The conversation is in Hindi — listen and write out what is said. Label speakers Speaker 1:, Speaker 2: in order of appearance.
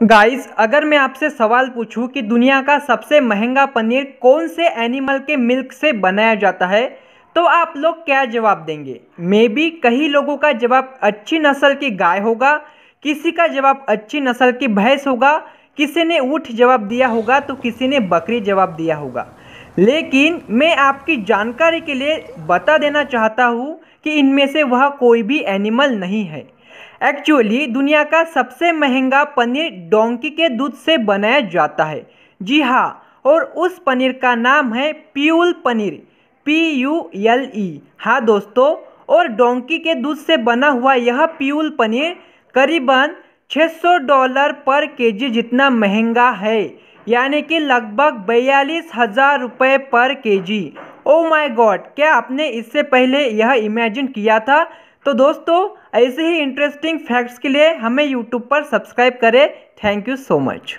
Speaker 1: गाइस अगर मैं आपसे सवाल पूछूँ कि दुनिया का सबसे महँगा पनीर कौन से एनिमल के मिल्क से बनाया जाता है तो आप लोग क्या जवाब देंगे? मे बी कई लोगों का जवाब अच्छी नस्ल की गाय होगा, किसी का जवाब अच्छी नस्ल की भैंस होगा, किसी ने ऊँट जवाब दिया होगा तो किसी ने बकरी जवाब दिया होगा। लेकिन मैं आपकी जानकारी के लिए बता देना चाहता हूँ कि इनमें से वह कोई भी एनिमल नहीं है। एक्चुअली दुनिया का सबसे महँगा पनीर डोंकी के दूध से बनाया जाता है। जी हाँ और उस पनीर का नाम है fuel paneer, P U L E. हाँ दोस्तों, और डोंकी के दूध से बना हुआ यह प्यूल पनीर करीबन 600 डॉलर पर केजी जितना महँगा है, यानी कि लगभग बयालीस हज़ार रुपये पर केजी। ओ माय गॉड क्या आपने इससे पहले यह इमेजिन किया था? तो दोस्तों ऐसे ही इंटरेस्टिंग फैक्ट्स के लिए हमें यूट्यूब पर सब्सक्राइब करें। Thank you so much